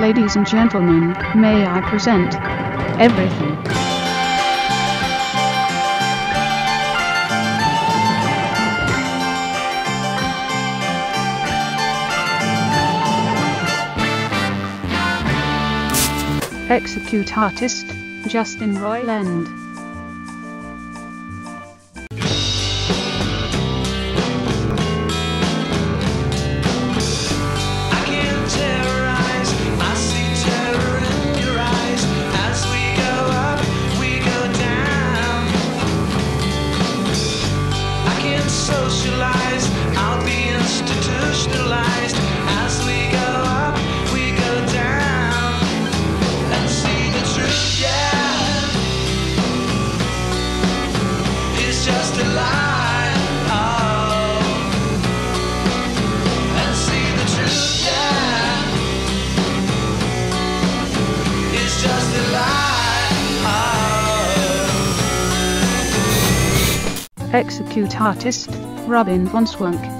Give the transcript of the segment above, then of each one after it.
Ladies and gentlemen, may I present everything. Execute artist, Justin Roiland. Execute artist, Robin von Swunk.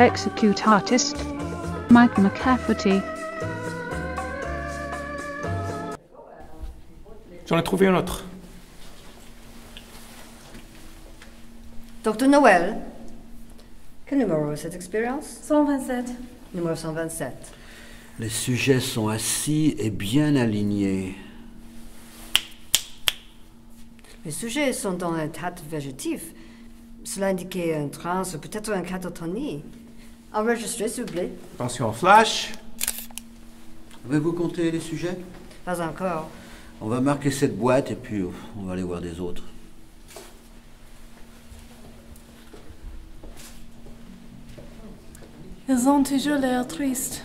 Execute artist, Mike McCafferty. J'en ai trouvé un autre. Docteur Noël, quel numéro est cette expérience? 127. Numéro 127. Les sujets sont assis et bien alignés. Les sujets sont dans un état végétif. Cela indiquait un trance, peut-être une catatonie. Enregistré, s'il vous plaît. Attention, flash. Avez-vous compté les sujets? Pas encore. On va marquer cette boîte et puis on va aller voir des autres. Ils ont toujours l'air tristes.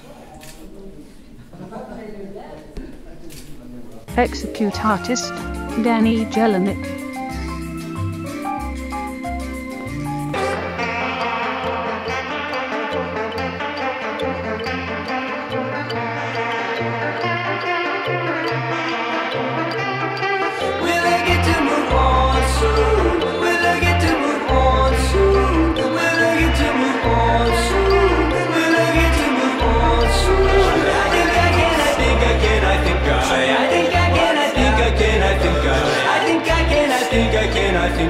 Execute artist, Danny Jelinek.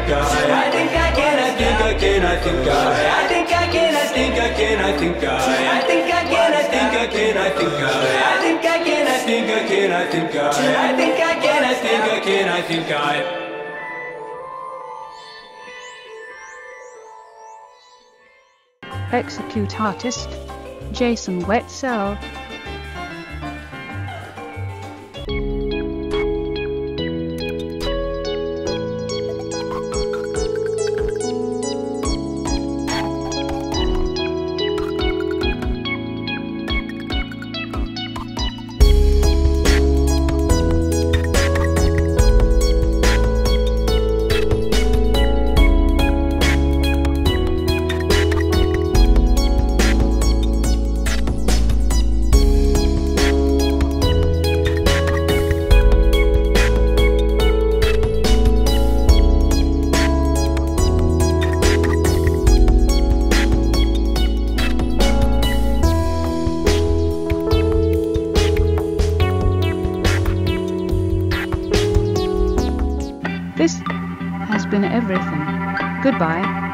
I I I think I can, I think I can, I think I I think I can, I think I can, I think I I think I can, I think I can, I think I I think I can, I think I can, I think I I think I can, I think I can, I think I Execute artist, Jason Wetzel. Been everything. Goodbye.